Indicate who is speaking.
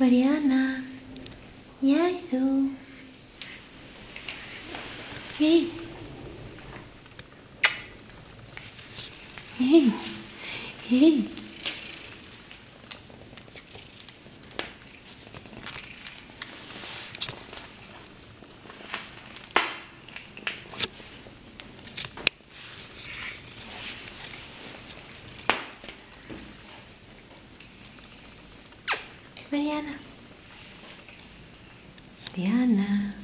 Speaker 1: Mariana. Yasu. Hey. Hey. Hey. Mariana. Diana.